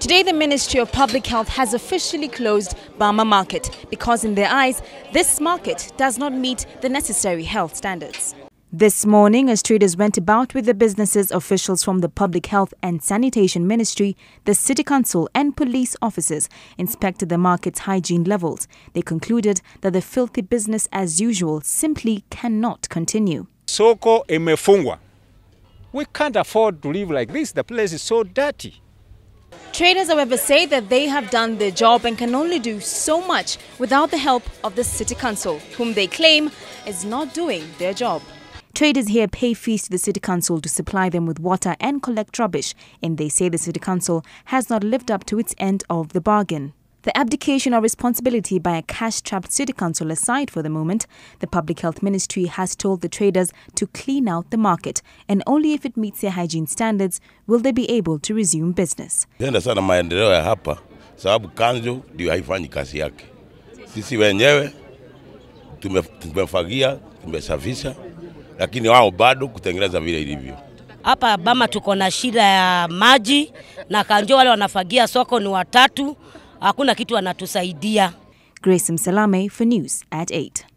Today, the Ministry of Public Health has officially closed Burma Market because, in their eyes, this market does not meet the necessary health standards. This morning, as traders went about with the businesses, officials from the Public Health and Sanitation Ministry, the City Council, and police officers inspected the market's hygiene levels. They concluded that the filthy business as usual simply cannot continue. Soko imefungwa. We can't afford to live like this. The place is so dirty. Traders, however, say that they have done their job and can only do so much without the help of the City Council, whom they claim is not doing their job. Traders here pay fees to the City Council to supply them with water and collect rubbish, and they say the City Council has not lived up to its end of the bargain. The abdication of responsibility by a cash trapped City Council aside for the moment, the Public Health Ministry has told the traders to clean out the market, and only if it meets their hygiene standards will they be able to resume business. Tenda sana maendeleo ya hapa sababu kanjo ndio haifanyi kazi yake. Sisi wenyewe tumefagia, tumesafisha, lakini wao bado kutengeneza vile ilivyo. Hapa Bama tuko na shida ya maji na kanjo, wale wanafagia soko ni watatu, hakuna kitu anatusaidia. Grace Msalame for news at 8.